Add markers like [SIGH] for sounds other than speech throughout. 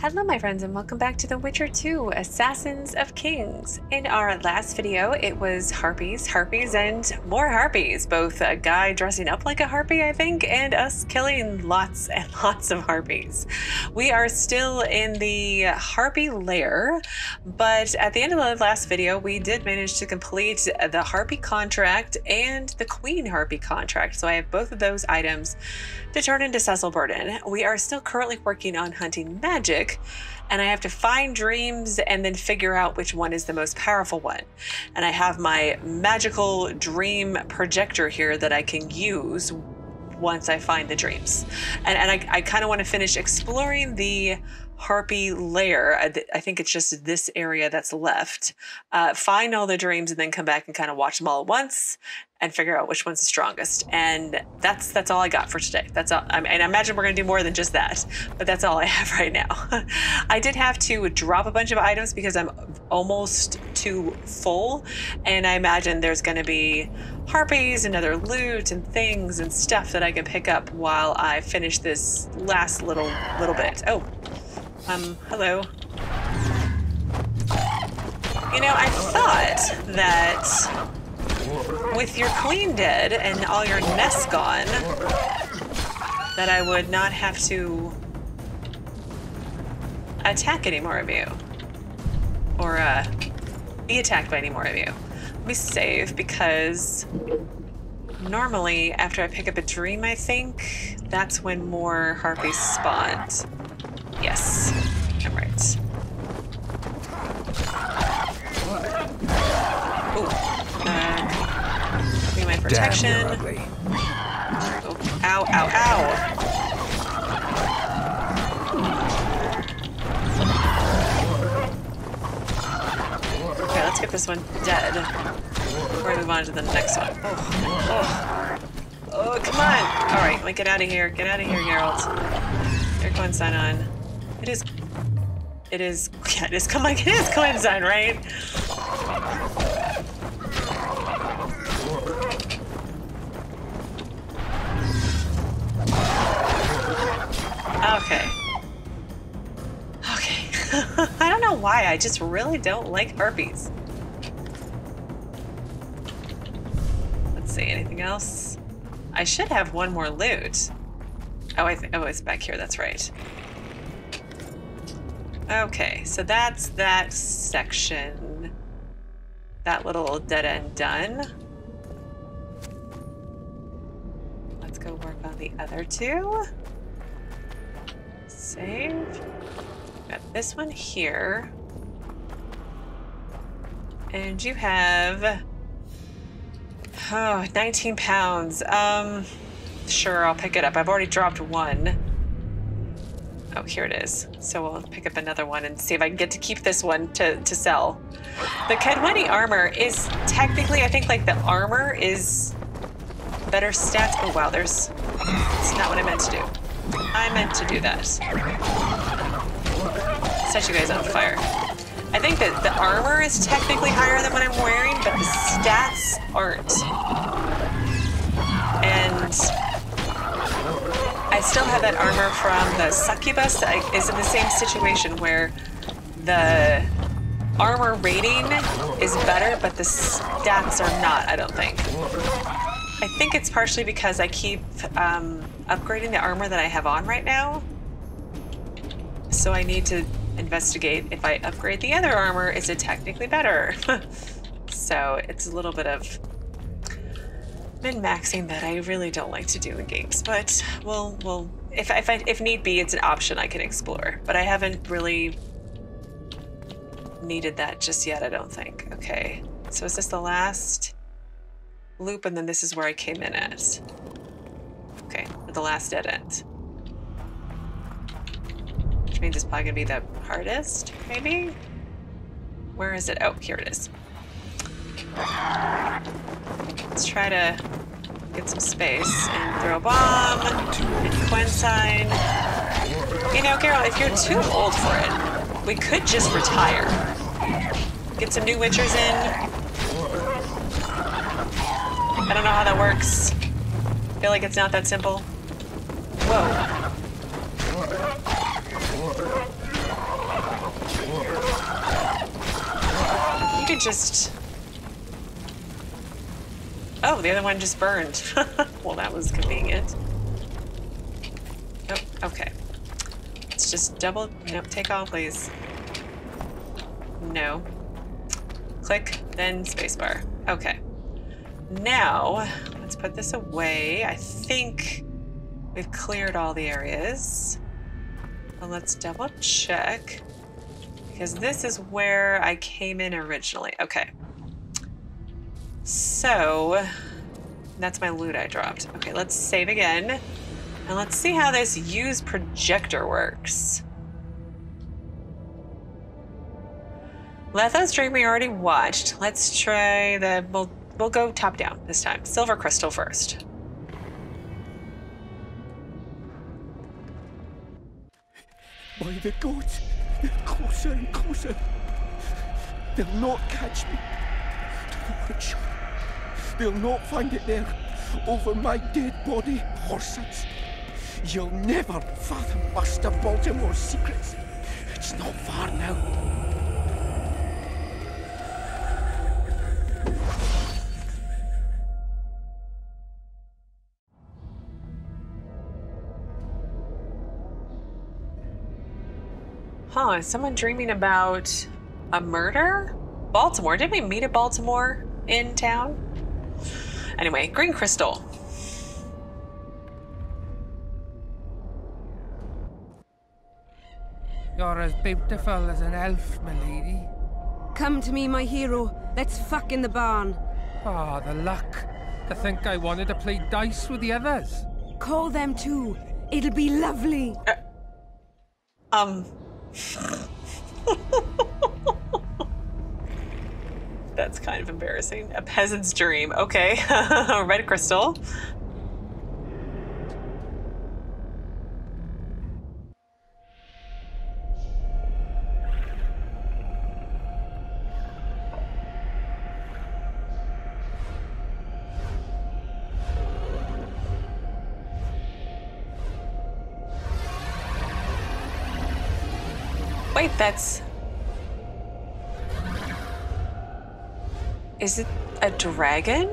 Hello my friends and welcome back to The Witcher 2 Assassins of Kings. In our last video it was harpies, harpies, and more harpies. Both a guy dressing up like a harpy I think and us killing lots and [LAUGHS] lots of harpies. We are still in the harpy lair but at the end of the last video we did manage to complete the harpy contract and the queen harpy contract. So I have both of those items to turn into Cecil Burdon. We are still currently working on hunting magic, and I have to find dreams and then figure out which one is the most powerful one. And I have my magical dream projector here that I can use once I find the dreams. And, and I, I kind of want to finish exploring the harpy lair. I, I, think it's just this area that's left. Uh, find all the dreams and then come back and kind of watch them all at once and figure out which one's the strongest. And that's that's all I got for today. That's all. I mean, and I imagine we're gonna do more than just that, but that's all I [LAUGHS] have right now. [LAUGHS] I did have to drop a bunch of items because I'm almost too full, and I imagine there's gonna be harpies and other loot and things and stuff that I can pick up while I finish this last little little bit. Oh, um, hello. You know, I thought that with your queen dead and all your nests gone, that I would not have to attack any more of you. Or uh, be attacked by any more of you. Let me save because normally after I pick up a dream, I think, that's when more harpies spawn. Yes, protection. Oh, ow, ow, ow. Okay, let's get this one dead. Before we move on to the next one. Oh, oh. Oh, come on! Alright, like, get out of here. Get out of here, Geralt. Here, sign on. It is... It is... [LAUGHS] Yeah, it is... Come on, it is sign, right? Okay. Okay. [LAUGHS] I don't know why, I just really don't like harpies. Let's see, anything else? I should have one more loot. Oh, I oh, it's back here, that's right. Okay, so that's that section. That little dead end done. Let's go work on the other two. Save. Got this one here. And you have... Oh, 19 pounds. Um, sure, I'll pick it up. I've already dropped one. Oh, here it is. So we'll pick up another one and see if I can get to keep this one to, to sell. The Kaedweni armor is technically, I think, like the armor is better stats. Oh, wow, there's... It's not what I meant to do. I meant to do that. Set you guys on fire. I think that the armor is technically higher than what I'm wearing, but the stats aren't. And I still have that armor from the succubus that is in the same situation where the armor rating is better, but the stats are not, I don't think. I think it's partially because I keep um, upgrading the armor that I have on right now. So I need to investigate if I upgrade the other armor, is it technically better? [LAUGHS] so it's a little bit of min-maxing that I really don't like to do in games, but we'll, we'll if, if, I, if need be, it's an option I can explore. But I haven't really needed that just yet, I don't think. Okay, so is this the last? loop, and then this is where I came in at. Okay, the last dead end. Which means it's probably gonna be the hardest, maybe? Where is it? Oh, here it is. Let's try to get some space and throw a bomb and sign. You know, Carol, if you're too old for it, we could just retire. Get some new Witchers in, I don't know how that works. I feel like it's not that simple. Whoa. You could just... Oh, the other one just burned. [LAUGHS] well, that was convenient. Oh, okay. Let's just double... Nope, take all, please. No. Click, then spacebar. Okay. Now, let's put this away. I think we've cleared all the areas. Well, let's double check. Because this is where I came in originally. Okay. So, that's my loot I dropped. Okay, let's save again. And let's see how this use projector works. Letho's dream we already watched. Let's try the, we'll, go top down this time. Silver crystal first. By the gods, closer and closer. They'll not catch me. They'll not find it there, over my dead body, Horsons. You'll never fathom Master Baltimore's secrets. It's not far now. Huh, is someone dreaming about a murder? Baltimore. Didn't we meet at Baltimore in town? Anyway, green crystal. You're as beautiful as an elf, my lady. Come to me, my hero. Let's fuck in the barn. Ah, the luck. To think I wanted to play dice with the others. Call them too. It'll be lovely. Um. [LAUGHS] That's kind of embarrassing. A peasant's dream. Okay. [LAUGHS] Red crystal. That's. Is it a dragon?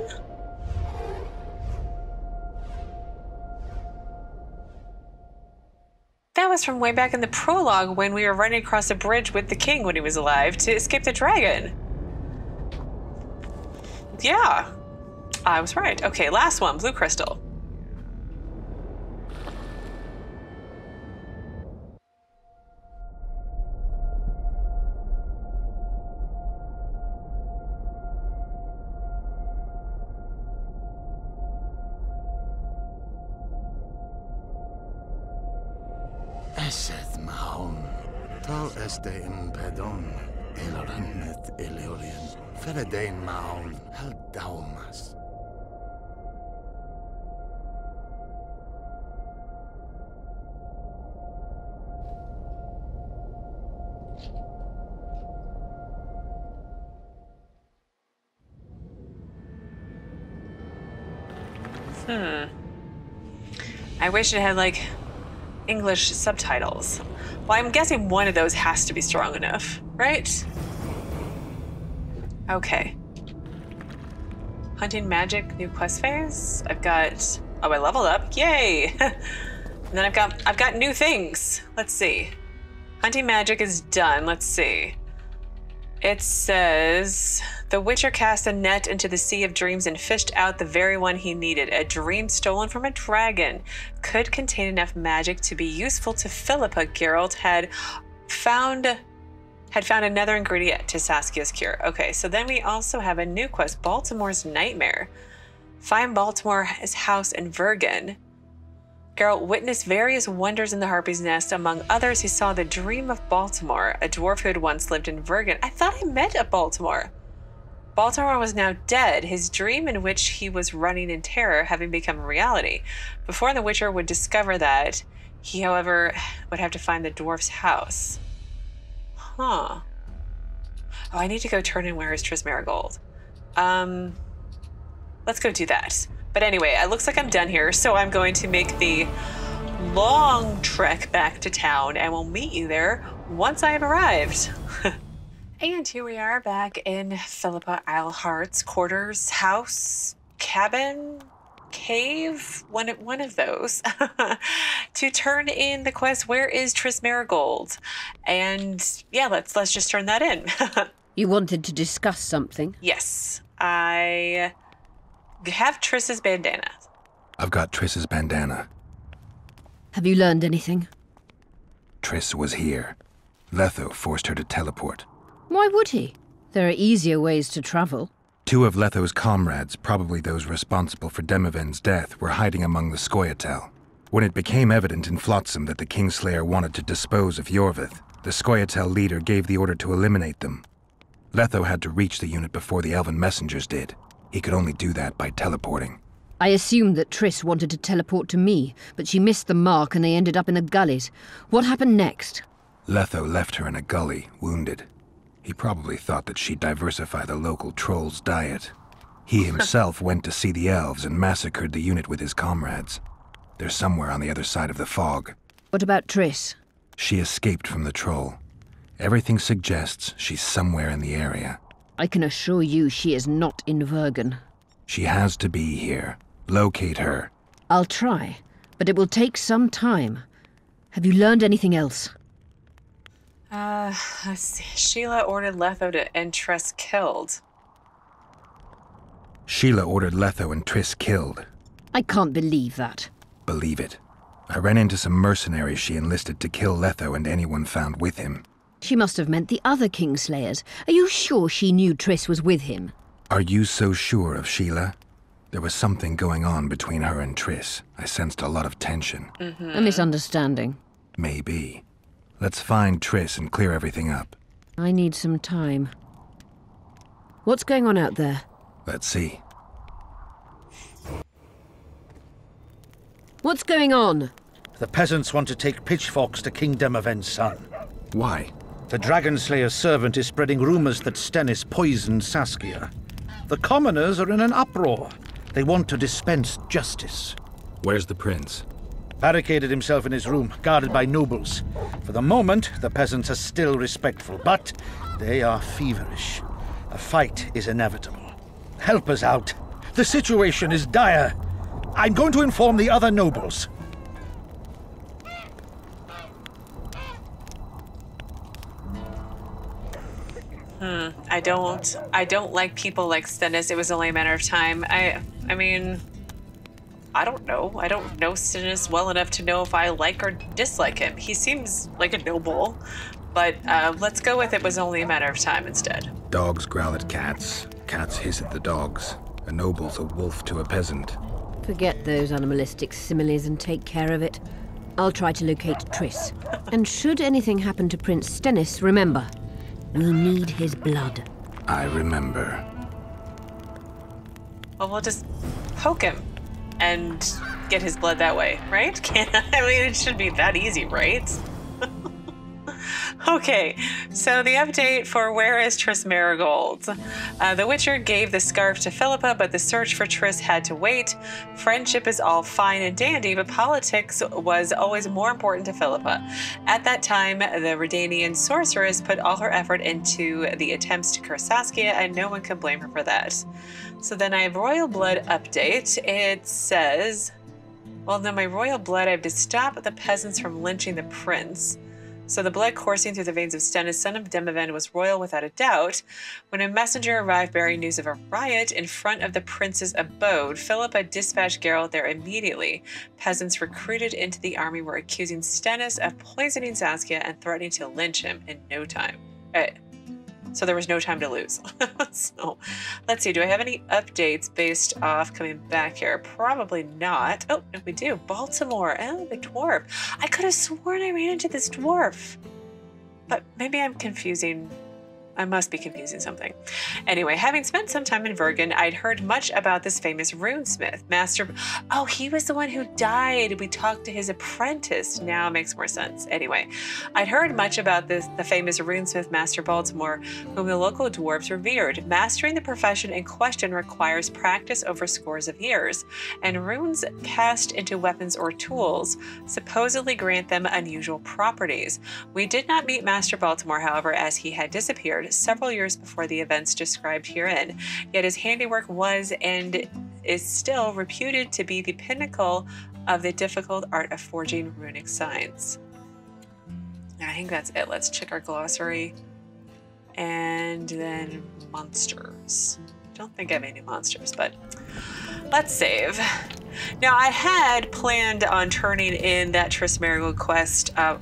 That was from way back in the prologue when we were running across a bridge with the king when he was alive to escape the dragon. Yeah, I was right. Okay, last one blue crystal. Hmm. I wish it had like English subtitles. Well, I'm guessing one of those has to be strong enough, right? Okay. Hunting magic, new quest phase. I've got oh, I leveled up. Yay! [LAUGHS] and then I've got I've got new things. Let's see. Hunting magic is done. Let's see. It says the Witcher cast a net into the sea of dreams and fished out the very one he needed. A dream stolen from a dragon could contain enough magic to be useful to Philippa. Geralt had found had found another ingredient to Saskia's cure. Okay, so then we also have a new quest, Baltimore's Nightmare. Find Baltimore's house in Vergen. Geralt witnessed various wonders in the Harpy's Nest. Among others, he saw the Dream of Baltimore, a dwarf who had once lived in Vergen. I thought I met a Baltimore. Baltimore was now dead, his dream in which he was running in terror having become a reality. Before the Witcher would discover that, he, however, [SIGHS] would have to find the dwarf's house. Huh. Oh, I need to go turn in where is Triss Merigold. Um, let's go do that. But anyway, it looks like I'm done here, so I'm going to make the long trek back to town and we'll meet you there once I have arrived. [LAUGHS] and here we are back in Philippa Eilhart's quarters, house, cabin, cave, one of, one of those, [LAUGHS] to turn in the quest. Where is Triss Merigold? And yeah, let's let's just turn that in. [LAUGHS] You wanted to discuss something? yes, I have Triss's bandana. I've got Triss's bandana. Have you learned anything? Triss was here. Letho forced her to teleport. Why would he? There are easier ways to travel. Two of Letho's comrades, probably those responsible for Demavend's death, were hiding among the Scoia'tael. When it became evident in Flotsam that the Kingslayer wanted to dispose of Iorveth, the Scoia'tael leader gave the order to eliminate them. Letho had to reach the unit before the Elven messengers did. He could only do that by teleporting. I assumed that Triss wanted to teleport to me, but she missed the mark and they ended up in the gullies. What happened next? Letho left her in a gully, wounded. He probably thought that she'd diversify the local troll's diet. He himself [LAUGHS] went to see the elves and massacred the unit with his comrades. They're somewhere on the other side of the fog. What about Triss? She escaped from the troll. Everything suggests she's somewhere in the area. I can assure you she is not in Vergen. She has to be here. Locate her. I'll try, but it will take some time. Have you learned anything else? Uh, let's see. Sile ordered Letho to end Triss killed. Sile ordered Letho and Triss killed. I can't believe that. Believe it. I ran into some mercenaries she enlisted to kill Letho and anyone found with him. She must have meant the other Kingslayers. Are you sure she knew Triss was with him? Are you so sure of Sile? There was something going on between her and Triss. I sensed a lot of tension. A misunderstanding. Maybe. Let's find Triss and clear everything up. I need some time. What's going on out there? Let's see. What's going on? The peasants want to take pitchforks to King Demavend's son. Why? The Dragonslayer's servant is spreading rumors that Stennis poisoned Saskia. The commoners are in an uproar. They want to dispense justice. Where's the prince? Barricaded himself in his room, guarded by nobles. For the moment, the peasants are still respectful, but they are feverish. A fight is inevitable. Help us out. The situation is dire. I'm going to inform the other nobles. Hmm. I don't I don't like people like Stennis. It was only a matter of time. I I mean I don't know. I don't know Stennis well enough to know if I like or dislike him. He seems like a noble, but uh, let's go with it was only a matter of time instead. Dogs growl at cats. Cats hiss at the dogs. A noble's a wolf to a peasant. Forget those animalistic similes and take care of it. I'll try to locate Triss. And should anything happen to Prince Stennis, remember, we need his blood. I remember. Well, we'll just poke him and get his blood that way, right? [LAUGHS] Can't I mean it should be that easy, right? [LAUGHS] [LAUGHS] Okay, so the update for Where is Triss Merigold? Uh, the Witcher gave the scarf to Philippa, but the search for Triss had to wait. Friendship is all fine and dandy, but politics was always more important to Philippa. At that time, the Redanian sorceress put all her effort into the attempts to curse Saskia, and no one can blame her for that. So then I have Royal Blood update. It says, well, no, my royal blood, I have to stop the peasants from lynching the prince. So the blood coursing through the veins of Stennis, son of Demavend, was royal without a doubt. When a messenger arrived bearing news of a riot in front of the prince's abode, Philippa dispatched Geralt there immediately. Peasants recruited into the army were accusing Stennis of poisoning Saskia and threatening to lynch him in no time. Uh, so there was no time to lose. [LAUGHS] so let's see. Do I have any updates based off coming back here? Probably not. Oh, no, we do. Baltimore. Oh, the dwarf. I could have sworn I ran into this dwarf. But maybe I'm confusing I must be confusing something. Anyway, having spent some time in Vergen, I'd heard much about this famous runesmith, Master. Oh, he was the one who died. We talked to his apprentice. Now it makes more sense. Anyway, I'd heard much about this, the famous runesmith, Master Baltimore, whom the local dwarves revered. Mastering the profession in question requires practice over scores of years, and runes cast into weapons or tools supposedly grant them unusual properties. We did not meet Master Baltimore, however, as he had disappeared several years before the events described herein. Yet his handiwork was and is still reputed to be the pinnacle of the difficult art of forging runic signs. I think that's it. Let's check our glossary. And then monsters. Don't think I have any monsters, but let's save. Now, I had planned on turning in that Triss Merigold quest uh,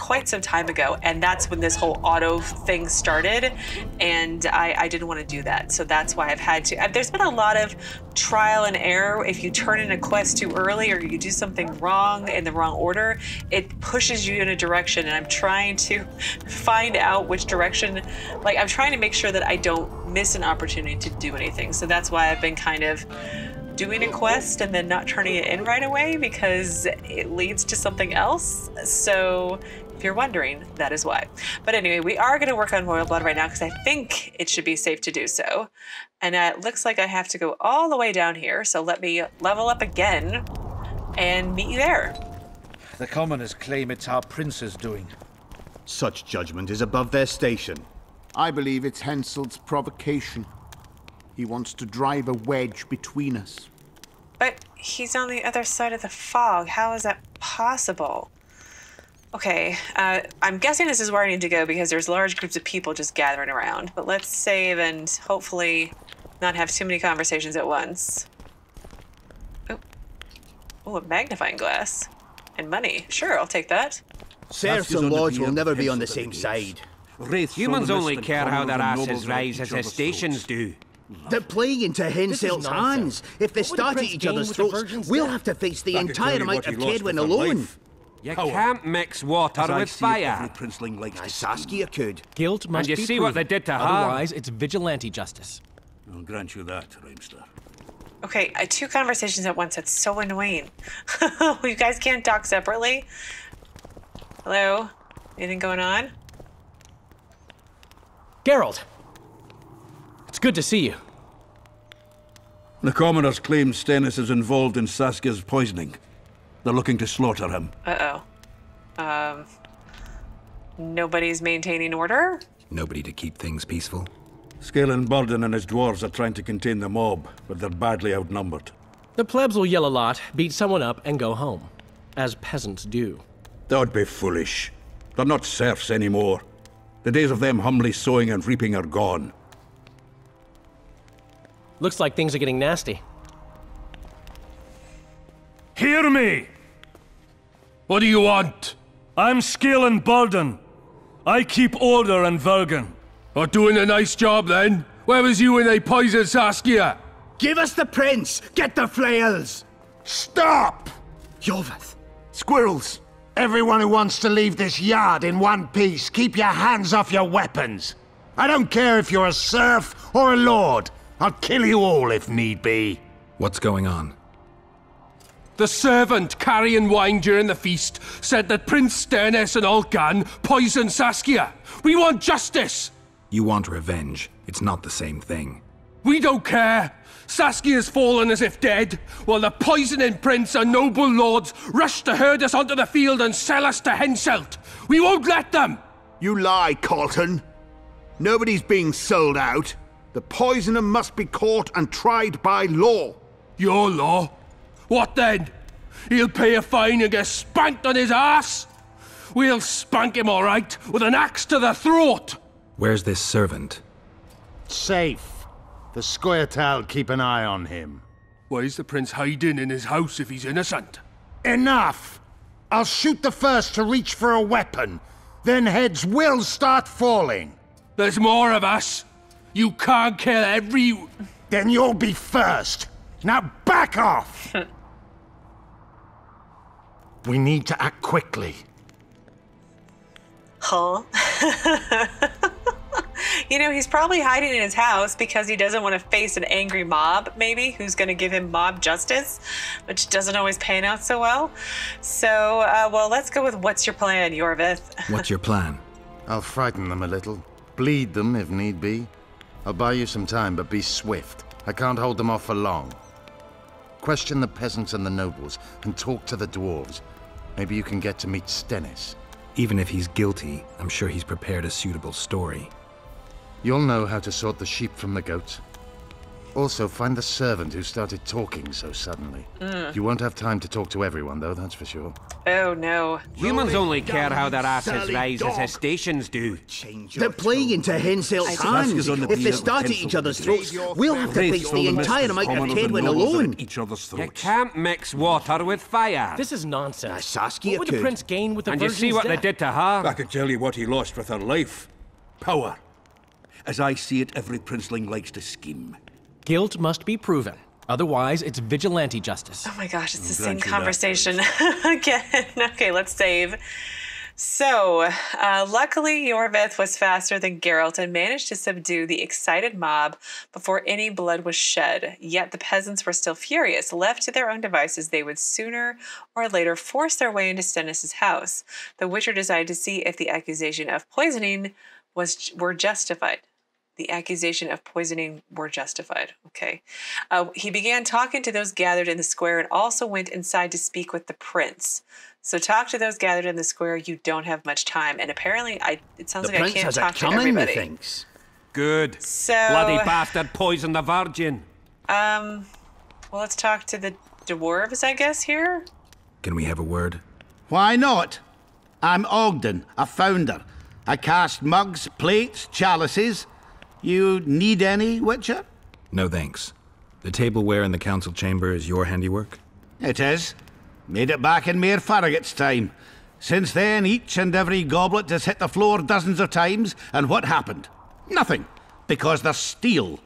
quite some time ago, and that's when this whole auto thing started, and I, I didn't want to do that. So that's why I've had to. There's been a lot of trial and error. If you turn in a quest too early or you do something wrong in the wrong order, it pushes you in a direction, and I'm trying to [LAUGHS] find out which direction. Like I'm trying to make sure that I don't miss an opportunity to do anything. So that's why I've been kind of doing a quest and then not turning it in right away because it leads to something else. So if you're wondering, that is why. But anyway, we are going to work on Royal Blood right now because I think it should be safe to do so. And uh, it looks like I have to go all the way down here. So let me level up again and meet you there. The commoners claim it's our prince's doing. Such judgment is above their station. I believe it's Henselt's provocation. He wants to drive a wedge between us. But he's on the other side of the fog. How is that possible? Okay, uh, I'm guessing this is where I need to go because there's large groups of people just gathering around. But let's save and hopefully not have too many conversations at once. Oh, oh a magnifying glass. And money. Sure, I'll take that. Serfs and lords will never be on the same side. Humans only care how their asses rise as their stations do. They're playing into Henselt's hands. If they start at each other's throats, we'll have to face the entire amount of Kaedwen alone. You can't mix water with fire. every princeling likes As Saskia could. Guilt must you be see what they proven. did to her? Otherwise, it's vigilante justice. I'll grant you that, Reimster. Okay, uh, two conversations at once. That's so annoying. [LAUGHS] you guys can't talk separately. Hello? Anything going on? Geralt! It's good to see you. The commoners claim Stennis is involved in Saskia's poisoning. They're looking to slaughter him. Uh oh. Um. Nobody's maintaining order? Nobody to keep things peaceful. Skalen Burdon and his dwarves are trying to contain the mob, but they're badly outnumbered. The plebs will yell a lot, beat someone up, and go home. As peasants do. Don't be foolish. They're not serfs anymore. The days of them humbly sowing and reaping are gone. Looks like things are getting nasty. Hear me! What do you want? I'm Skalen Burdon. I keep order in Vergen. Are doing a nice job then? Where was you when they poisoned Saskia? Give us the prince! Get the flails! Stop! Iorveth! Squirrels! Everyone who wants to leave this yard in one piece, keep your hands off your weapons. I don't care if you're a serf or a lord. I'll kill you all if need be. What's going on? The servant carrying wine during the feast said that Prince Stennis and Olcan poisoned Saskia. We want justice! You want revenge. It's not the same thing. We don't care. Saskia's fallen as if dead, while the poisoning prince and noble lords rush to herd us onto the field and sell us to Henselt. We won't let them! You lie, Colton. Nobody's being sold out. The poisoner must be caught and tried by law. Your law? What then? He'll pay a fine and get spanked on his ass? We'll spank him all right, with an axe to the throat! Where's this servant? Safe. The Scoia'tael keep an eye on him. Why's the prince hiding in his house if he's innocent? Enough! I'll shoot the first to reach for a weapon. Then heads will start falling. There's more of us. You can't kill every. Then you'll be first. Now back off! [LAUGHS] we need to act quickly. Huh? [LAUGHS] you know, he's probably hiding in his house because he doesn't want to face an angry mob, maybe, who's going to give him mob justice, which doesn't always pan out so well. So, uh, well, let's go with what's your plan, Iorveth? [LAUGHS] What's your plan? I'll frighten them a little, bleed them if need be. I'll buy you some time, but be swift. I can't hold them off for long. Question the peasants and the nobles, and talk to the dwarves. Maybe you can get to meet Stennis. Even if he's guilty, I'm sure he's prepared a suitable story. You'll know how to sort the sheep from the goats. Also, find the servant who started talking so suddenly. Mm. You won't have time to talk to everyone, though, that's for sure. Oh, no. Humans only care how their asses rise as their stations do. They're playing into Henselt's hands. If they start at each other's throats, we'll have to face the entire amount of Kaedwen alone. Each other's You can't mix water with fire. This is nonsense. Saskia what would could. the prince gain with the And you see what they did to her? I can tell you what he lost with her life. Power. As I see it, every princeling likes to scheme. Guilt must be proven. Otherwise, it's vigilante justice. Oh my gosh, it's the I'm same glad you're that conversation [LAUGHS] again. okay, let's save. So, uh, luckily, Iorveth was faster than Geralt and managed to subdue the excited mob before any blood was shed. Yet the peasants were still furious. Left to their own devices, they would sooner or later force their way into Stennis' house. The Witcher decided to see if the accusation of poisoning was were justified. The accusation of poisoning were justified. Okay. Uh, he began talking to those gathered in the square and also went inside to speak with the prince. So talk to those gathered in the square. You don't have much time, and apparently, I it sounds The like I prince can't has it talk to coming, everybody. methinks. Good. So- Bloody bastard poisoned the virgin. Um, well, let's talk to the dwarves, I guess. Here. Can we have a word? Why not? I'm Ogden, a founder. I cast mugs, plates, chalices. You need any, Witcher? No thanks. The tableware in the council chamber is your handiwork? It is. Made it back in Mayor Farragut's time. Since then, each and every goblet has hit the floor dozens of times, and what happened? Nothing, because they're steel.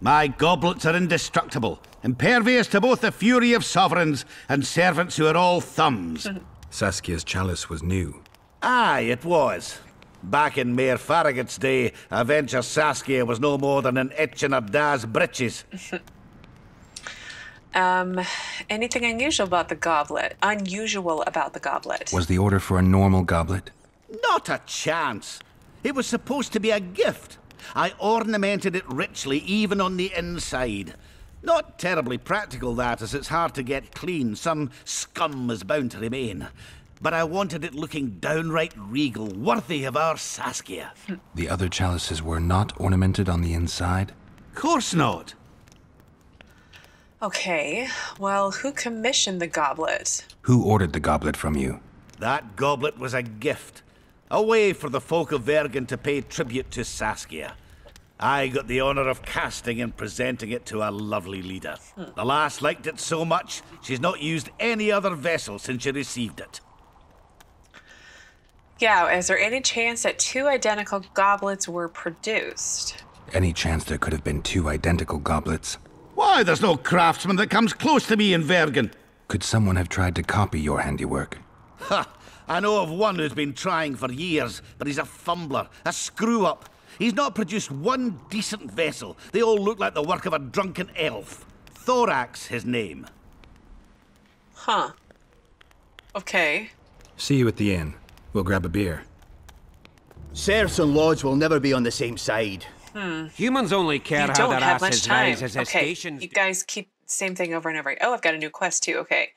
My goblets are indestructible, impervious to both the fury of sovereigns and servants who are all thumbs. [LAUGHS] Saskia's chalice was new. Aye, it was. Back in Mayor Farragut's day, I venture Saskia was no more than an itch in her da's breeches. [LAUGHS] Um, anything unusual about the goblet? Unusual about the goblet? Was the order for a normal goblet? Not a chance. It was supposed to be a gift. I ornamented it richly, even on the inside. Not terribly practical, that, as it's hard to get clean. Some scum is bound to remain. But I wanted it looking downright regal, worthy of our Saskia. The other chalices were not ornamented on the inside? Course not. Okay. Well, who commissioned the goblet? Who ordered the goblet from you? That goblet was a gift. A way for the folk of Vergen to pay tribute to Saskia. I got the honor of casting and presenting it to our lovely leader. Hmm. The lass liked it so much, she's not used any other vessel since she received it. Yeah, is there any chance that two identical goblets were produced? Any chance there could have been two identical goblets? Why, there's no craftsman that comes close to me in Vergen. Could someone have tried to copy your handiwork? Ha! I know of one who's been trying for years, but he's a fumbler, a screw up. He's not produced one decent vessel. They all look like the work of a drunken elf. Thorak's, his name. Huh. Okay. See you at the inn. We'll grab a beer. Serfs and lords will never be on the same side. Hmm. Humans only care you how don't their have much asses time. rise as their okay, stations you guys keep same thing over and over. Oh, I've got a new quest too. Okay.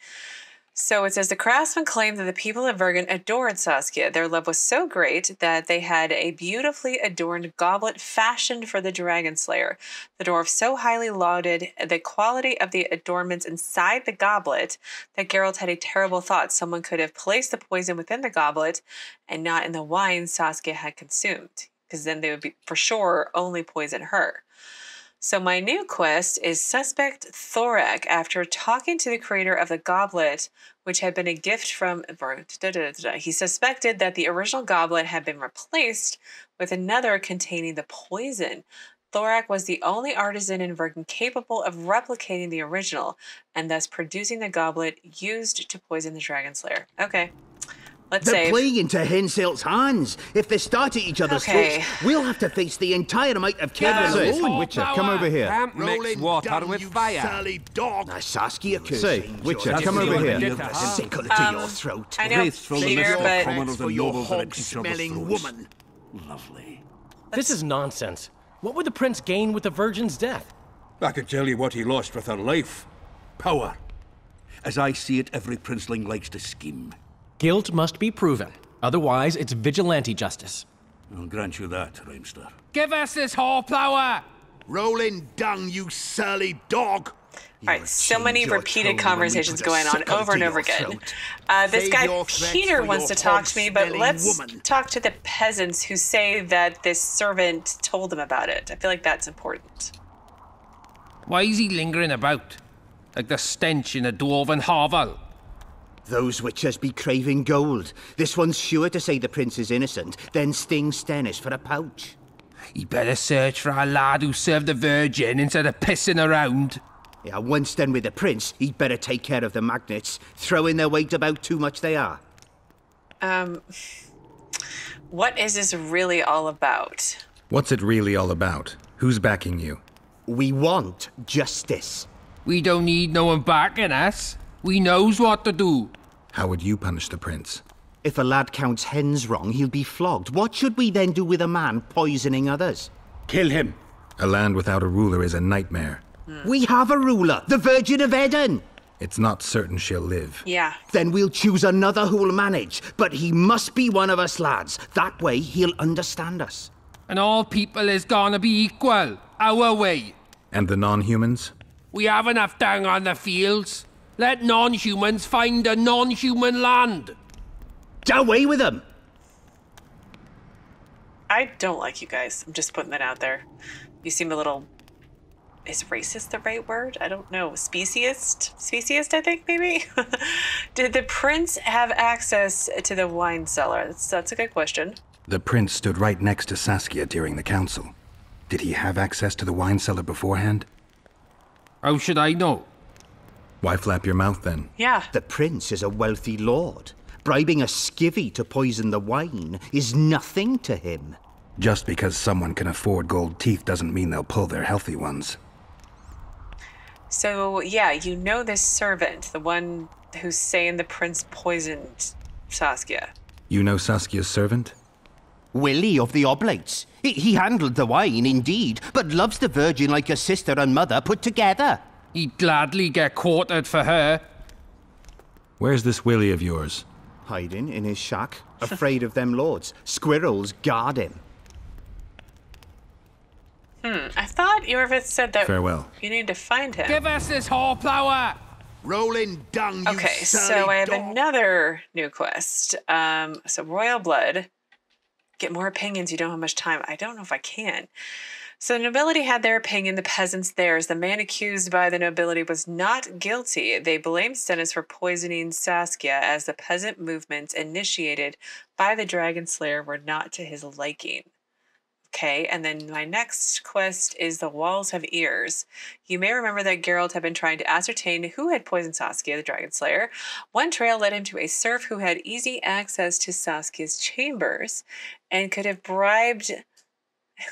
So it says the craftsman claimed that the people of Vergen adored Saskia. Their love was so great that they had a beautifully adorned goblet fashioned for the dragon slayer. The dwarf so highly lauded the quality of the adornments inside the goblet that Geralt had a terrible thought someone could have placed the poison within the goblet and not in the wine Saskia had consumed, because then they would be for sure only poison her. So my new quest is Suspect Thorak. After talking to the creator of the goblet, which had been a gift from he suspected that the original goblet had been replaced with another containing the poison. Thorak was the only artisan in Vergen capable of replicating the original and thus producing the goblet used to poison the dragon slayer. Okay. Let's They're save. playing into Henselt's hands. If they start at each other's Okay. throats, we'll have to face the entire amount of Kaedwen Say, alone. Witcher, come over here. Can't mix water with fire. Sally dog. Now, Saskia could Say, Witcher, George come over Singleton. here. You've got a sickle to Um, your throat. I know, Faithful the Peter, list of but commoners For your nobles at each other's hog-smelling woman. Lovely. This is nonsense. What would the prince gain with the virgin's death? I could tell you what he lost with her life. Power. As I see it, every princeling likes to scheme. Guilt must be proven. Otherwise, it's vigilante justice. I'll grant you that, Reimster. Give us this horsepower! Rolling dung, you surly dog. All right, so many repeated tone when we conversations going on over and over again. Uh, this guy Peter wants to talk to me, but let's woman. talk to the peasants who say that this servant told them about it. I feel like that's important. Why is he lingering about? Like the stench in a dwarven hovel? Those witches be craving gold. This one's sure to say the prince is innocent, then sting Stennis for a pouch. He better search for a lad who served the Virgin instead of pissing around. Yeah, once done with the prince, he'd better take care of the magnets, throwing their weight about too much they are. Um, what is this really all about? What's it really all about? Who's backing you? We want justice. We don't need no one backing us. We knows what to do. How would you punish the prince? If a lad counts hens wrong, he'll be flogged. What should we then do with a man poisoning others? Kill him. A land without a ruler is a nightmare. Hmm. We have a ruler, the Virgin of Aedirn. It's not certain she'll live. Yeah. Then we'll choose another who'll manage, but he must be one of us lads. That way he'll understand us. And all people is gonna be equal. Our way. And the non humans? We have enough down on the fields. Let non-humans find a non-human land. Get away with them! I don't like you guys. I'm just putting that out there. You seem a little. Is racist the right word? I don't know. Speciest? Speciest, I think, maybe? [LAUGHS] Did the prince have access to the wine cellar? That's, that's a good question. The prince stood right next to Saskia during the council. Did he have access to the wine cellar beforehand? How should I know? Why flap your mouth then? Yeah. The prince is a wealthy lord. Bribing a skivvy to poison the wine is nothing to him. Just because someone can afford gold teeth doesn't mean they'll pull their healthy ones. So, yeah, you know this servant, the one who's saying the prince poisoned Saskia. You know Saskia's servant? Willy of the Oblates. He, he handled the wine, indeed, but loves the Virgin like a sister and mother put together. He'd gladly get quartered for her. Where's this Willy of yours? Hiding in his shack, afraid of them lords. Squirrels guard him. Hmm, I thought Iorveth said that Farewell. you need to find him. Give us this horsepower. Rolling dung, you Okay, so I have dog. another new quest. Um, so Royal Blood. Get more opinions. You don't have much time. I don't know if I can. So the nobility had their opinion, the peasants theirs. The man accused by the nobility was not guilty. They blamed Stennis for poisoning Saskia as the peasant movements initiated by the Dragon Slayer were not to his liking. Okay, and then my next quest is The Walls Have Ears. You may remember that Geralt had been trying to ascertain who had poisoned Saskia, the Dragon Slayer. One trail led him to a serf who had easy access to Saskia's chambers and could have bribed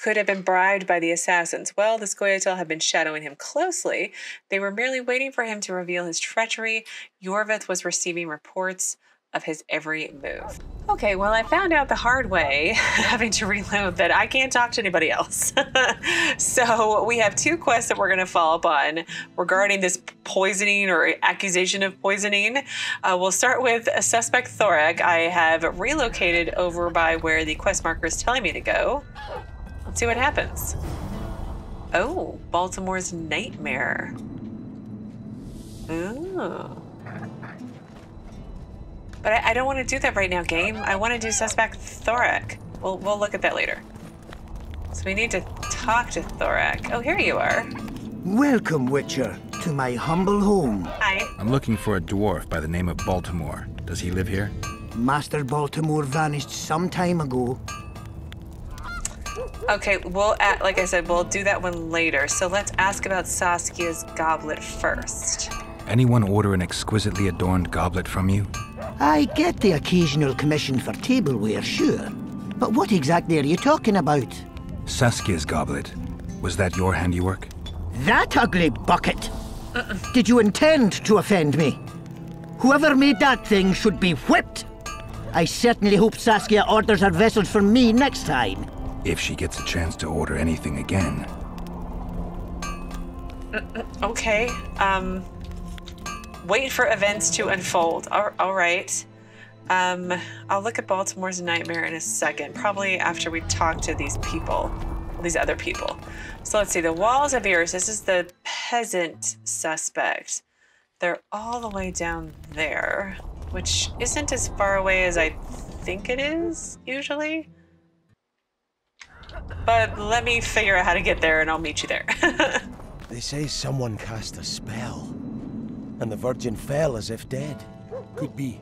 could have been bribed by the assassins. Well, the Scoia'tael had been shadowing him closely. They were merely waiting for him to reveal his treachery. Iorveth was receiving reports of his every move. Okay, well, I found out the hard way, [LAUGHS] having to reload, that I can't talk to anybody else. [LAUGHS] so we have two quests that we're going to follow up on regarding this poisoning or accusation of poisoning. Uh, we'll start with a suspect Thorak. I have relocated over by where the quest marker is telling me to go. Let's see what happens. Oh, Baltimore's Nightmare. Ooh. But I, I don't want to do that right now, game. I want to do suspect Thorak. We'll, we'll look at that later. So we need to talk to Thorak. Oh, here you are. Welcome, Witcher, to my humble home. Hi. I'm looking for a dwarf by the name of Baltimore. Does he live here? Master Baltimore vanished some time ago. Okay, we'll, a like I said, we'll do that one later. So let's ask about Saskia's goblet first. Anyone order an exquisitely adorned goblet from you? I get the occasional commission for tableware, sure. But what exactly are you talking about? Saskia's goblet. Was that your handiwork? That ugly bucket! Did you intend to offend me? Whoever made that thing should be whipped! I certainly hope Saskia orders her vessels for me next time. If she gets a chance to order anything again. Okay. Um, wait for events to unfold. All, all right. Um, I'll look at Baltimore's nightmare in a second, probably after we talk to these people, these other people. So let's see. The walls of ears. This is the peasant suspect. They're all the way down there, which isn't as far away as I think it is usually. But let me figure out how to get there, and I'll meet you there. [LAUGHS] They say someone cast a spell, and the Virgin fell as if dead. Could be.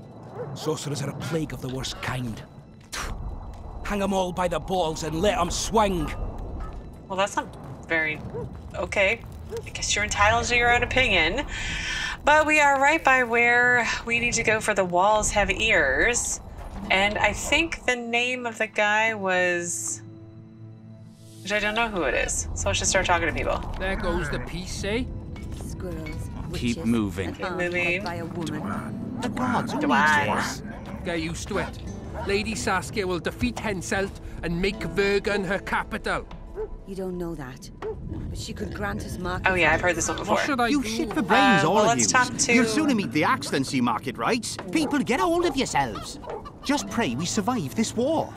Sorcerers are a plague of the worst kind. [TSK] Hang 'em all by the balls and let 'em swing. Well, that's not very okay. I guess you're entitled to your own opinion. But we are right by where we need to go for the walls have ears. And I think the name of the guy was. Which I don't know who it is. So let's just start talking to people. There goes the piece, eh? Squirrels. Keep moving. Keep moving. By a woman. The gods Dwan. Get used to it. Lady Saskia will defeat Henselt and make Vergen her capital. You don't know that. But she could grant us market. Oh yeah, I've heard this one before. What should I You do? shit for brains, Uh, all well, of let's you. talk to- You'll soon meet the Excellency market rights. People, get a hold of yourselves. Just pray we survive this war.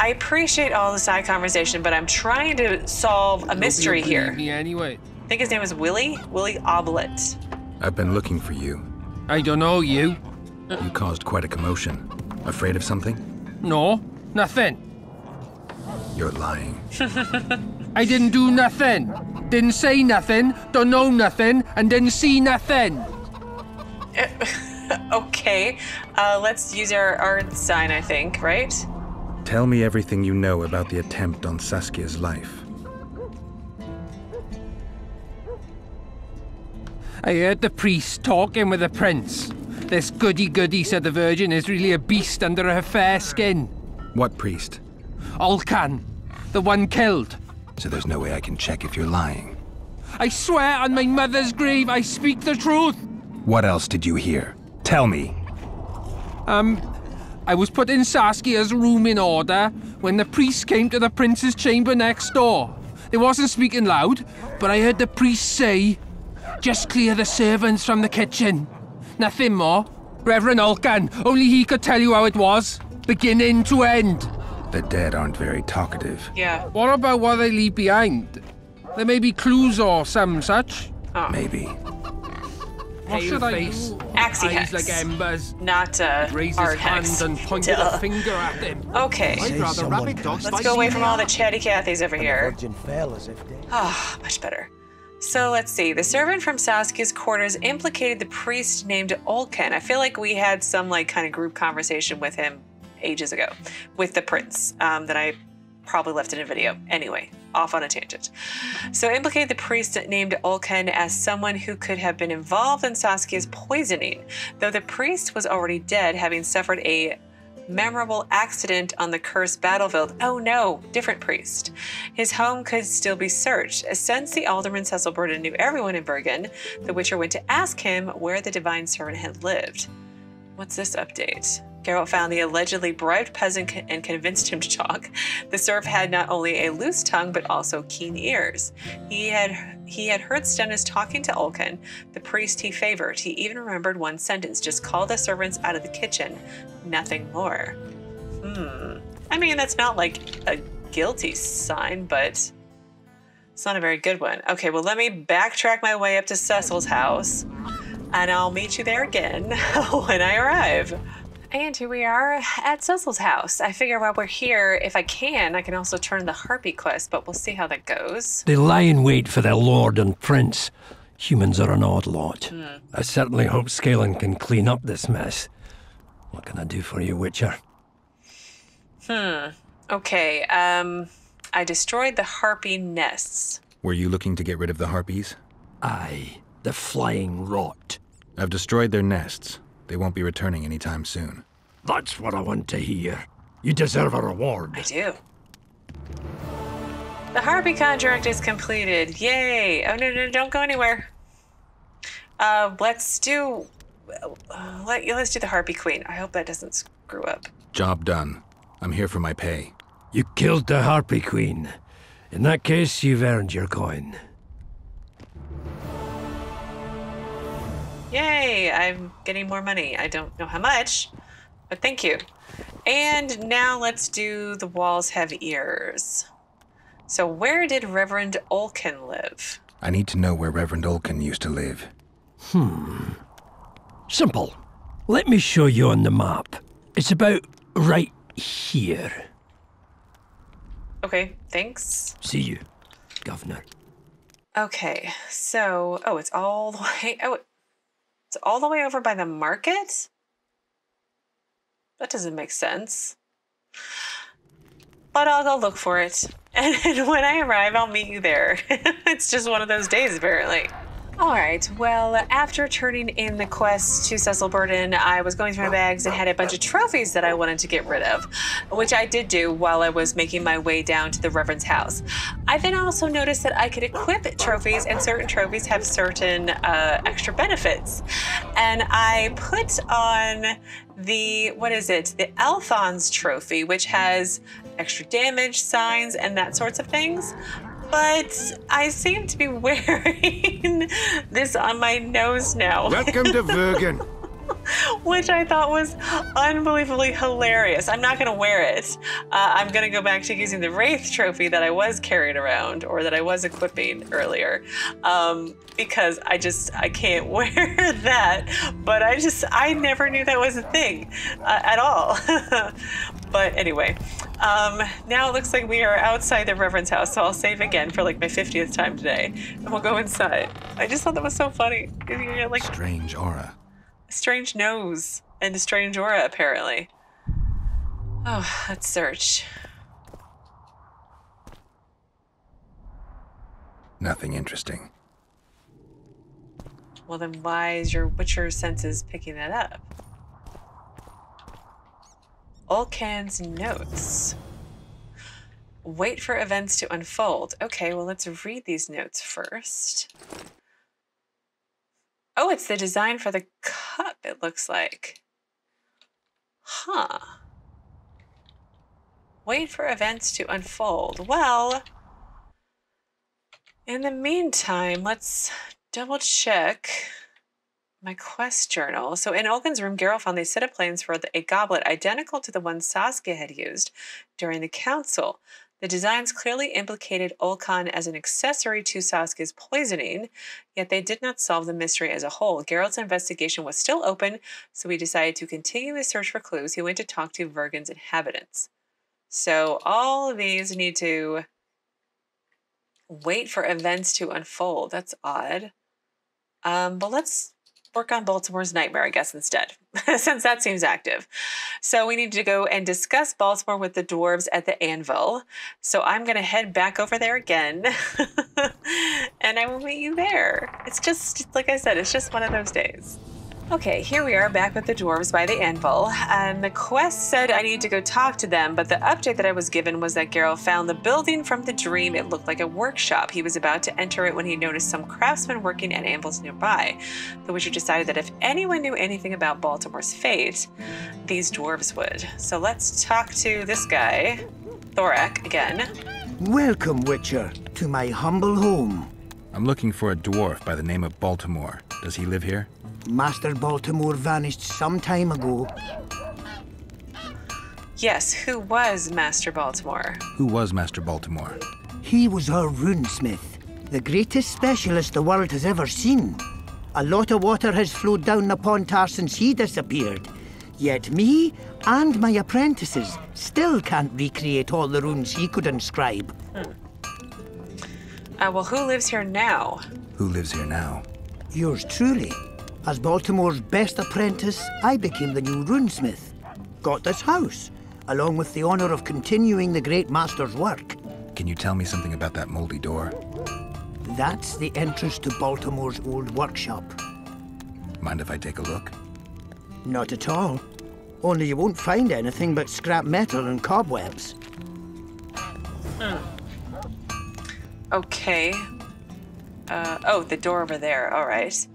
I appreciate all the side conversation, but I'm trying to solve a mystery You'll here. Me anyway. I think his name was Willy? Willy Oblet. I've been looking for you. I don't know you. You caused quite a commotion. Afraid of something? No, nothing. You're lying. [LAUGHS] I didn't do nothing. Didn't say nothing, don't know nothing, and didn't see nothing. [LAUGHS] Okay, uh, let's use our, our sign, I think, right? Tell me everything you know about the attempt on Saskia's life. I heard the priest talking with the prince. This goody goody said the Virgin is really a beast under her fair skin. What priest? Olcan, the one killed. So there's no way I can check if you're lying. I swear on my mother's grave I speak the truth. What else did you hear? Tell me. Um, I was putting Saskia's room in order when the priest came to the prince's chamber next door. They wasn't speaking loud, but I heard the priest say, just clear the servants from the kitchen. Nothing more. Reverend Olcan, only he could tell you how it was, beginning to end. The dead aren't very talkative. Yeah. What about what they leave behind? There may be clues or some such. Ah. Maybe. What should I face. do? Axie Eyes like embers. Not uh, Raise his hard hand hex. and point with a finger at him. Okay. Say someone cast Let's go away from all the chatty Cathys over here. Virgin fell as if dead. Ah, much better. So let's see. The servant from Saskia's quarters implicated the priest named Olcan. I feel like we had some like kind of group conversation with him ages ago with the prince um, that I probably left in a video. Anyway, off on a tangent. So implicated the priest named Olcan as someone who could have been involved in Saskia's poisoning, though the priest was already dead, having suffered a memorable accident on the cursed battlefield. Oh no, different priest. His home could still be searched. Since the alderman Cecil Burdon knew everyone in Vergen, the Witcher went to ask him where the divine servant had lived. What's this update? Geralt found the allegedly bribed peasant and convinced him to talk. The serf had not only a loose tongue but also keen ears. He had he had heard Stennis talking to Olcan, the priest he favored. He even remembered one sentence: "Just call the servants out of the kitchen, nothing more." Hmm. I mean, that's not like a guilty sign, but it's not a very good one. Okay, well, let me backtrack my way up to Cecil's house, and I'll meet you there again [LAUGHS] when I arrive. And here we are at Cecil's house. I figure while we're here, if I can, I can also turn the Harpy quest, but we'll see how that goes. They lie in wait for their lord and prince. Humans are an odd lot. Hmm. I certainly hope Skalen can clean up this mess. What can I do for you, Witcher? Hmm. Okay, um, I destroyed the Harpy nests. Were you looking to get rid of the harpies? Aye, the flying rot. I've destroyed their nests. They won't be returning anytime soon. That's what I want to hear. You deserve a reward. I do. The Harpy contract is completed. Yay! Oh no, no, don't go anywhere. Uh, let's do. Uh, let let's do the Harpy Queen. I hope that doesn't screw up. Job done. I'm here for my pay. You killed the Harpy Queen. In that case, you've earned your coin. Yay! I'm getting more money. I don't know how much, but thank you. And now let's do the walls have ears. So where did Reverend Olcan live? I need to know where Reverend Olcan used to live. Hmm. Simple. Let me show you on the map. It's about right here. Okay, thanks. See you, Governor. Okay, so oh, it's all the way. Oh, it's all the way over by the market. That doesn't make sense. But I'll go look for it. [LAUGHS] And when I arrive, I'll meet you there. [LAUGHS] it's just one of those days, apparently. All right, well, after turning in the quest to Cecil Burdon, I was going through my bags and had a bunch of trophies that I wanted to get rid of, which I did do while I was making my way down to the Reverend's house. I then also noticed that I could equip trophies, and certain trophies have certain uh, extra benefits. And I put on the, what is it, the Alphonse trophy, which has extra damage, signs, and that sorts of things but I seem to be [LAUGHS] wearing this on my nose now. Welcome to Vergen. [LAUGHS] [LAUGHS] Which I thought was unbelievably hilarious. I'm not going to wear it. Uh, I'm going to go back to using the Wraith trophy that I was carrying around or that I was equipping earlier um, because I just, I can't [LAUGHS] wear that. But I just, I never knew that was a thing uh, at all. [LAUGHS] but anyway, um, now it looks like we are outside the Reverend's house, so I'll save again for like my 50th time today, and we'll go inside. I just thought that was so funny. Like strange aura, a strange nose, and a strange aura apparently. Oh, let's search. Nothing interesting. Well, then why is your Witcher senses picking that up? Olcan's notes. Wait for events to unfold. Okay, well, let's read these notes first. Oh, it's the design for the cup, it looks like. Huh. Wait for events to unfold. Well, in the meantime, let's double check my quest journal. So in Olcan's room, Geralt found these set of plans for a goblet identical to the one Saskia had used during the council. The designs clearly implicated Olcan as an accessory to Saskia's poisoning, yet they did not solve the mystery as a whole. Geralt's investigation was still open, so he decided to continue his search for clues. He went to talk to Vergen's inhabitants. So all of these need to wait for events to unfold. That's odd. Um, but let's work on Baltimore's nightmare, I guess, instead, [LAUGHS] since that seems active. So we need to go and discuss Baltimore with the dwarves at the anvil. So I'm going to head back over there again, [LAUGHS] and I will meet you there. It's just, like I said, it's just one of those days. Okay, here we are back with the dwarves by the anvil, and the quest said I needed to go talk to them, but the update that I was given was that Geralt found the building from the dream. It looked like a workshop. He was about to enter it when he noticed some craftsmen working at anvils nearby. The wizard decided that if anyone knew anything about Baltimore's fate, these dwarves would. So let's talk to this guy, Thorak, again. Welcome, Witcher, to my humble home. I'm looking for a dwarf by the name of Baltimore. Does he live here? Master Baltimore vanished some time ago. Yes, who was Master Baltimore? Who was Master Baltimore? He was our runesmith, the greatest specialist the world has ever seen. A lot of water has flowed down the Pontar since he disappeared. Yet me and my apprentices still can't recreate all the runes he could inscribe. Hmm. Uh, well, who lives here now? Who lives here now? Yours truly. As Baltimore's best apprentice, I became the new runesmith. Got this house, along with the honor of continuing the great master's work. Can you tell me something about that moldy door? That's the entrance to Baltimore's old workshop. Mind if I take a look? Not at all. Only you won't find anything but scrap metal and cobwebs. Hmm. Okay. Uh, oh, the door over there. All right.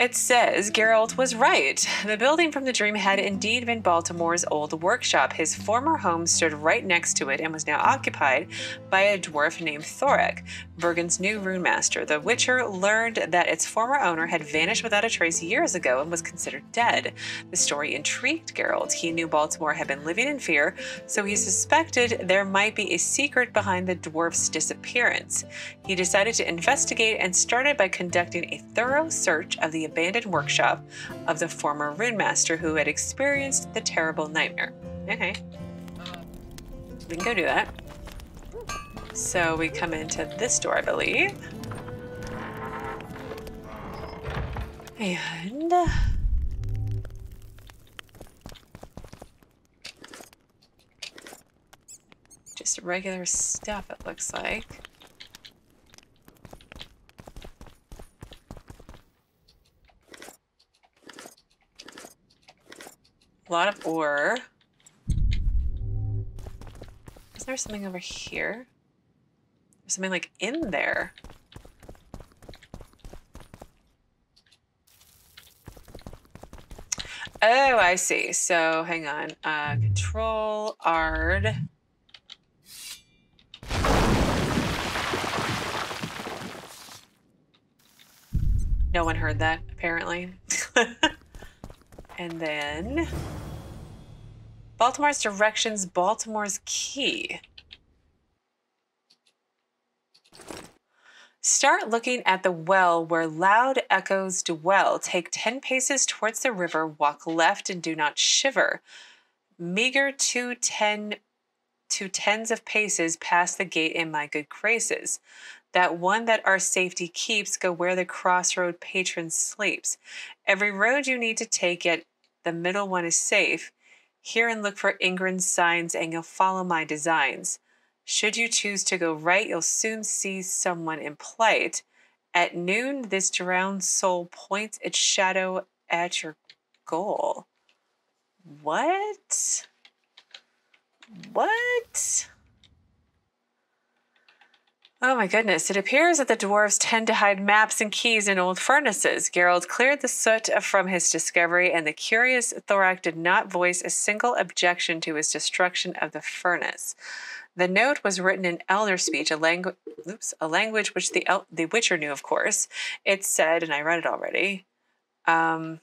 It says Geralt was right. The building from the dream had indeed been Baltimore's old workshop. His former home stood right next to it and was now occupied by a dwarf named Thorak, Vergen's new rune master. The Witcher learned that its former owner had vanished without a trace years ago and was considered dead. The story intrigued Geralt. He knew Baltimore had been living in fear, so he suspected there might be a secret behind the dwarf's disappearance. He decided to investigate and started by conducting a thorough search of the abandoned workshop of the former rune master who had experienced the terrible nightmare. Okay. We can go do that. So we come into this door, I believe. And... Uh, just regular stuff, it looks like. A lot of ore. Is there something over here? There's something like in there. Oh, I see. So hang on. Uh, control Ard. No one heard that, apparently. [LAUGHS] and then Baltimore's directions, Baltimore's key. Start looking at the well where loud echoes dwell. Take 10 paces towards the river, walk left and do not shiver. Meager two ten two tens of paces past the gate in my good graces. That one that our safety keeps, go where the crossroad patron sleeps. Every road you need to take, yet the middle one is safe. Hear and look for Ingren's signs, and you'll follow my designs. Should you choose to go right, you'll soon see someone in plight. At noon, this drowned soul points its shadow at your goal. What? What? Oh my goodness. It appears that the dwarves tend to hide maps and keys in old furnaces. Geralt cleared the soot from his discovery, and the curious Thorak did not voice a single objection to his destruction of the furnace. The note was written in Elder speech, a, langu- oops, a language which the, El- the Witcher knew, of course. It said, and I read it already, um,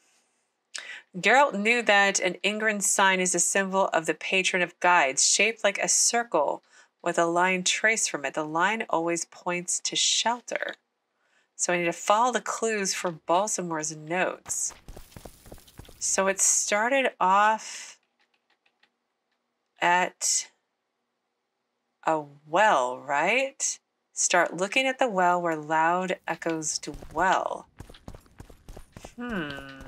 Geralt knew that an Ingren sign is a symbol of the patron of guides, shaped like a circle with a line traced from it. The line always points to shelter. So I need to follow the clues for Baltimore's notes. So it started off at a well, right? Start looking at the well where loud echoes dwell. Hmm.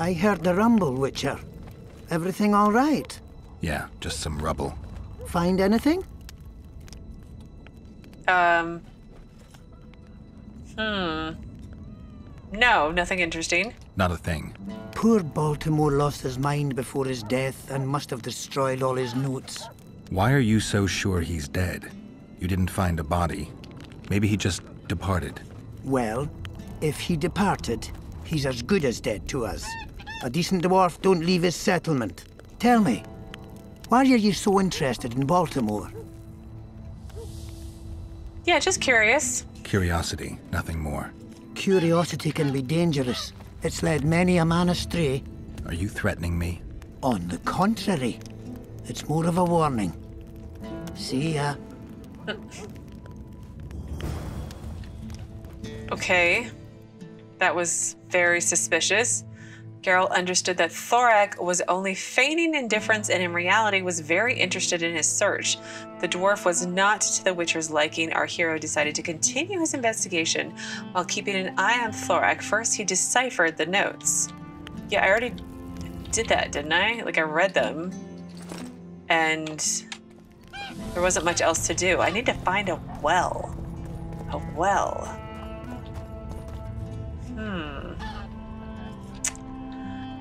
I heard the rumble, Witcher. Everything all right? Yeah, just some rubble. Find anything? Um. Hmm. No, nothing interesting. Not a thing. Poor Baltimore lost his mind before his death and must have destroyed all his notes. Why are you so sure he's dead? You didn't find a body. Maybe he just departed. Well, if he departed, he's as good as dead to us. A decent dwarf don't leave his settlement. Tell me, why are you so interested in Baltimore? Yeah, just curious. Curiosity, nothing more. Curiosity can be dangerous. It's led many a man astray. Are you threatening me? On the contrary, it's more of a warning. See ya. Okay. That was very suspicious. Geralt understood that Thorak was only feigning indifference and in reality was very interested in his search. The dwarf was not to the Witcher's liking. Our hero decided to continue his investigation while keeping an eye on Thorak. First, he deciphered the notes. Yeah, I already did that, didn't I? Like, I read them. And there wasn't much else to do. I need to find a well. A well. Hmm.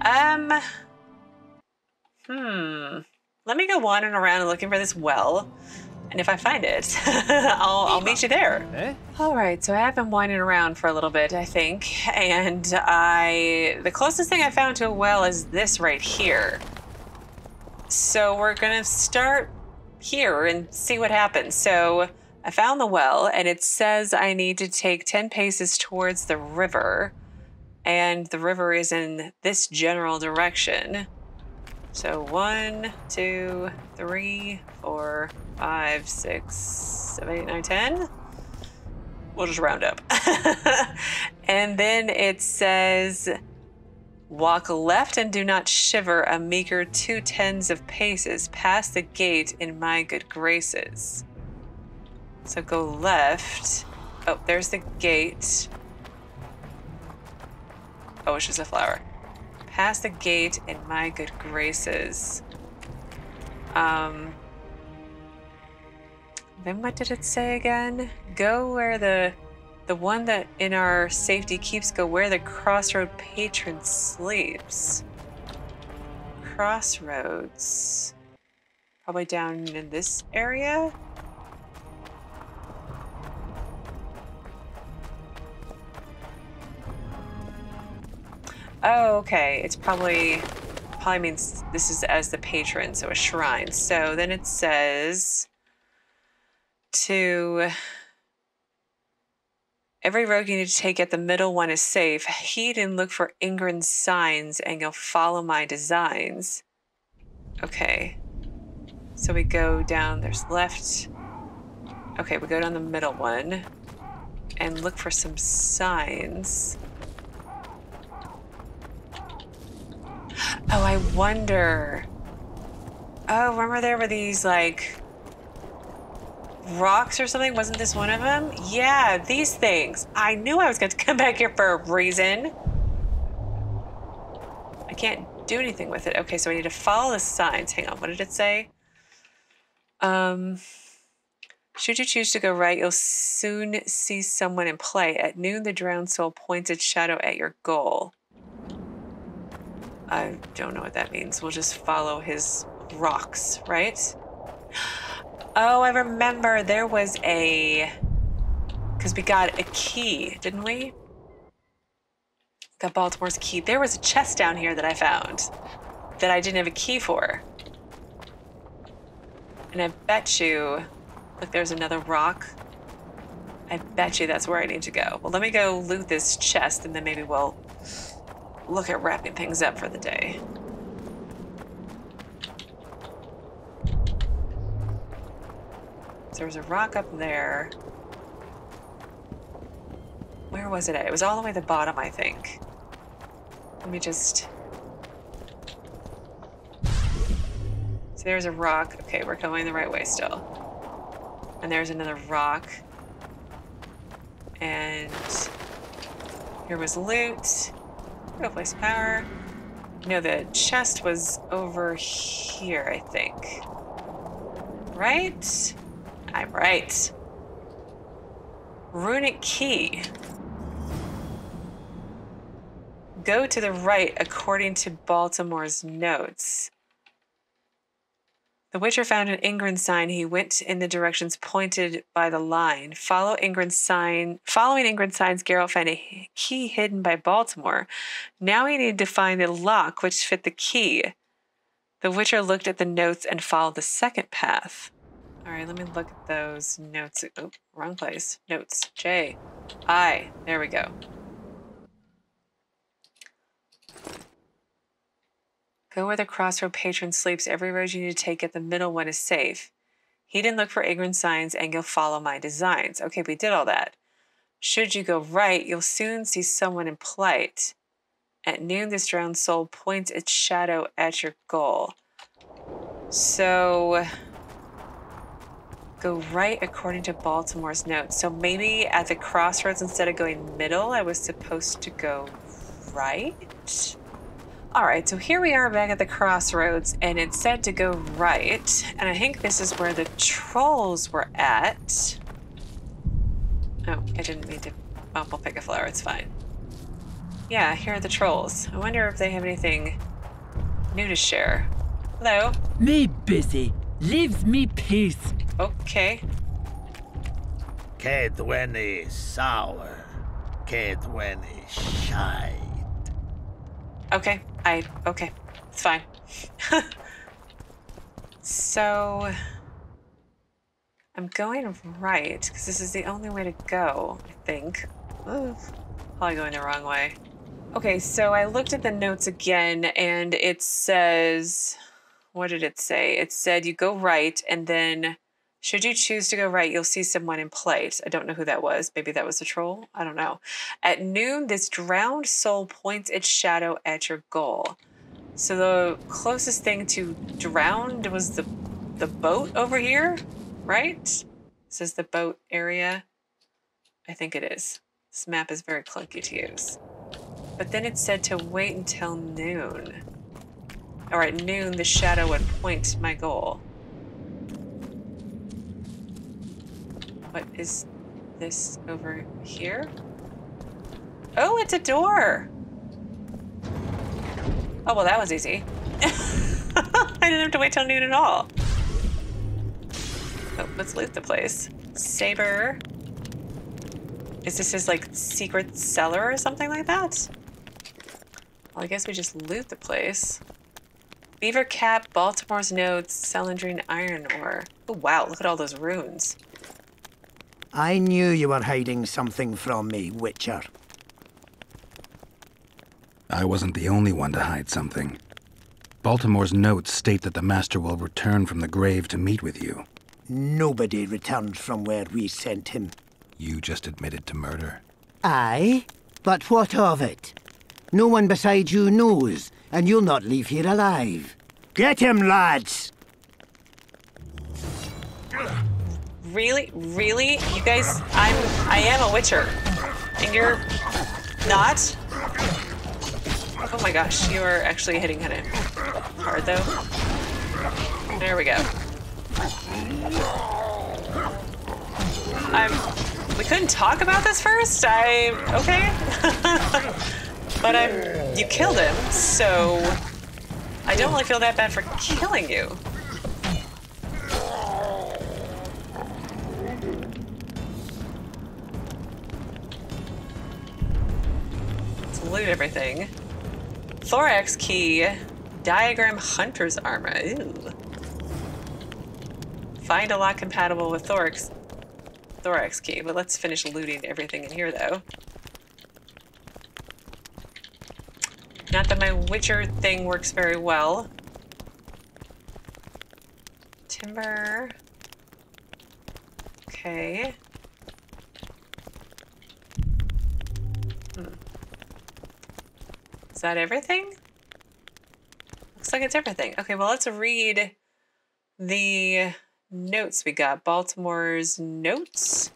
Um. Hmm. Let me go wandering around and looking for this well. And if I find it, [LAUGHS] I'll, I'll meet you there. Eh? All right, so I have been winding around for a little bit, I think, and I the closest thing I found to a well is this right here. So we're gonna start here and see what happens. So I found the well, and it says I need to take ten paces towards the river, and the river is in this general direction. So one, two, three, four, five, six, seven, eight, nine, ten. We'll just round up. [LAUGHS] and then it says, walk left and do not shiver a meager two tens of paces past the gate in my good graces. So go left. Oh, there's the gate. Oh, it's just a flower past the gate in my good graces. Um, then what did it say again? Go where the the one that in our safety keeps go where the crossroad patron sleeps. Crossroads. Probably down in this area. Oh, okay. It's probably probably means this is as the patron, so a shrine. So then it says to every road you need to take at the middle one is safe. Heed and look for Ingran's signs, and you'll follow my designs. Okay. So we go down. There's left. Okay, we go down the middle one and look for some signs. Oh, I wonder. Oh, remember there were these like rocks or something? Wasn't this one of them? Yeah, these things. I knew I was going to come back here for a reason. I can't do anything with it. Okay, so I need to follow the signs. Hang on, what did it say? Um, should you choose to go right, you'll soon see someone in play. At noon, the drowned soul points its shadow at your goal. I don't know what that means. We'll just follow his rocks, right? Oh, I remember there was a. Because we got a key, didn't we? Got Baltimore's key. There was a chest down here that I found that I didn't have a key for. And I bet you. Look, there's another rock. I bet you that's where I need to go. Well, let me go loot this chest and then maybe we'll look at wrapping things up for the day. There's a rock up there. Where was it at? It was all the way at the bottom, I think. Let me just... So there's a rock. Okay, we're going the right way still. And there's another rock. And here was loot. Go place power. No, the chest was over here, I think. Right? I'm right. Runic key. Go to the right according to Baltimore's notes. The Witcher found an Ingran sign. He went in the directions pointed by the line. Follow Ingran's sign. Following Ingran's signs, Geralt found a key hidden by Baltimore. Now he needed to find the lock which fit the key. The Witcher looked at the notes and followed the second path. All right, let me look at those notes. Oh, wrong place. Notes. J. I. There we go. Go where the crossroad patron sleeps. Every road you need to take at the middle one is safe. He didn't look for ignorant signs and you'll follow my designs. Okay, we did all that. Should you go right, you'll soon see someone in plight. At noon, this drowned soul points its shadow at your goal. So, go right according to Baltimore's notes. So maybe at the crossroads, instead of going middle, I was supposed to go right? All right, so here we are back at the crossroads, and it said to go right, and I think this is where the trolls were at. Oh, I didn't mean to. Oh, we'll pick a flower, it's fine. Yeah, here are the trolls. I wonder if they have anything new to share. Hello. Me busy. Leaves me peace. Okay. Kaedweni sour. Kaedweni shy. Okay. I okay. It's fine. [LAUGHS] so I'm going right because this is the only way to go, I think. Probably going the wrong way. Okay, so I looked at the notes again and it says, what did it say? It said you go right and then should you choose to go right, you'll see someone in plate. I don't know who that was. Maybe that was a troll. I don't know. At noon, this drowned soul points its shadow at your goal. So the closest thing to drowned was the the boat over here, right? This is the boat area. I think it is. This map is very clunky to use. But then it said to wait until noon. Or at noon, the shadow would point my goal. What is this over here? Oh, it's a door! Oh, well, that was easy. [LAUGHS] I didn't have to wait till noon at all. Oh, let's loot the place. Saber. Is this his, like, secret cellar or something like that? Well, I guess we just loot the place. Beaver Cap, Baltimore's Notes, Celandrine Iron Ore. Oh, wow, look at all those runes. I knew you were hiding something from me, Witcher. I wasn't the only one to hide something. Baltimore's notes state that the Master will return from the grave to meet with you. Nobody returned from where we sent him. You just admitted to murder. Aye? But what of it? No one beside you knows, and you'll not leave here alive. Get him, lads! Really? Really? You guys, I'm, I am a witcher. And you're not? Oh my gosh, you are actually hitting kind of hard though. There we go. I'm, we couldn't talk about this first? I, okay. [LAUGHS] But I'm, you killed him, so I don't really feel that bad for killing you. Everything. Thorak's key, diagram hunter's armor. Ew. Find a lock compatible with Thorak's, Thorak's key, but let's finish looting everything in here though. Not that my Witcher thing works very well. Timber. Okay. Is that everything? Looks like it's everything. Okay, well, let's read the notes we got. Baltimore's notes.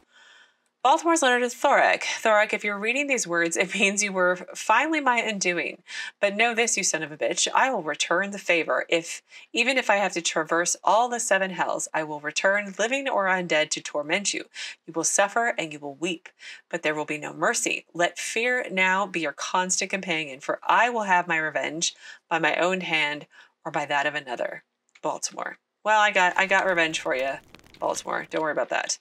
Baltimore's letter to Thorak. Thorak, if you're reading these words, it [LAUGHS] means you were finally my undoing. But know this, you son of a bitch, I will return the favor. If even if I have to traverse all the seven hells, I will return, living or undead, to torment you. You will suffer and you will weep, but there will be no mercy. Let fear now be your constant companion, for I will have my revenge by my own hand or by that of another. Baltimore. Well, I got I got revenge for you, Baltimore. Don't worry about that.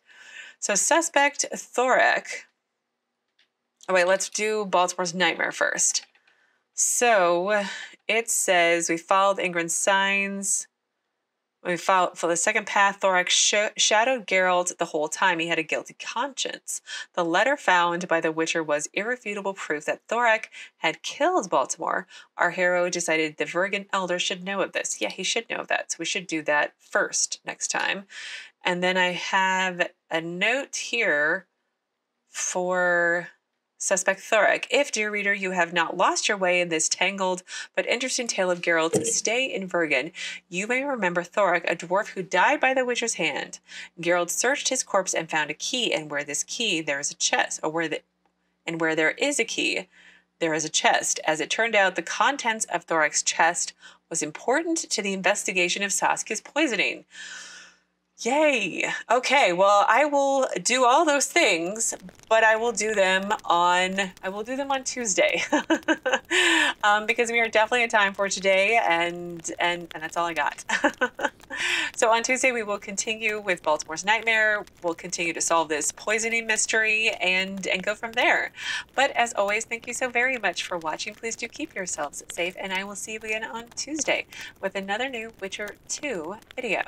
So suspect Thorak. Oh wait, let's do Baltimore's nightmare first. So it says we followed Ingron's signs. We followed for the second path. Thorak sh- shadowed Geralt the whole time. He had a guilty conscience. The letter found by the Witcher was irrefutable proof that Thorak had killed Baltimore. Our hero decided the Vergen Elder should know of this. Yeah, he should know of that. So we should do that first next time. And then I have a note here for suspect Thorak. If, dear reader, you have not lost your way in this tangled but interesting tale of Geralt's stay in Vergen, you may remember Thorak, a dwarf who died by the Witcher's hand. Geralt searched his corpse and found a key, and where this key, there is a chest, or where the, and where there is a key, there is a chest. As it turned out, the contents of Thorak's chest was important to the investigation of Saskia's poisoning. Yay. Okay, well, I will do all those things, but I will do them on I will do them on Tuesday. [LAUGHS] um, because we are definitely in time for today and and and that's all I got. [LAUGHS] so on Tuesday we will continue with Baltimore's Nightmare. We'll continue to solve this poisoning mystery and and go from there. But as always, thank you so very much for watching. Please do keep yourselves safe and I will see you again on Tuesday with another new Witcher 2 video.